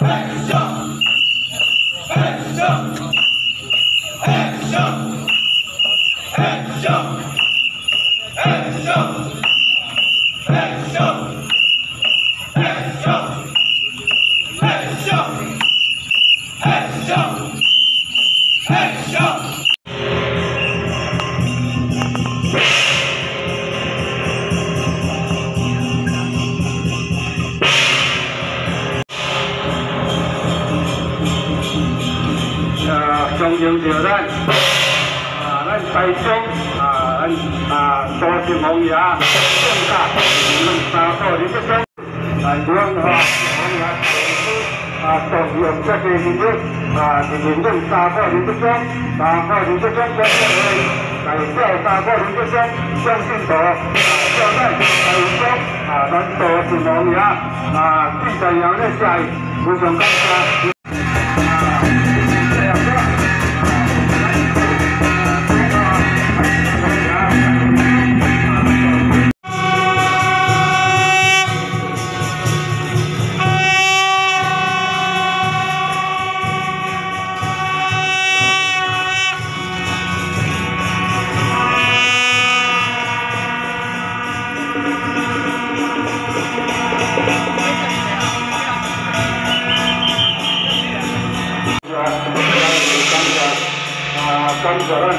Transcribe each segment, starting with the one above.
Action! Action! Action! Action! Action! trong nhiều điều đấy à, à, anh tay chống anh cho chị mong giá. Chúng ta làm sao cho đến cái chống lại luôn họ tổng lượng cho cái gì biết thì những người ta có những cái chống à, ta có những cái chống cho người tại sao ta có những cái chống trong sinh tổ. Cho nên tại sao đánh tổ thì mong giá. Khi tài nhau lên chạy cũng giống cách kami dorong.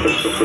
Thank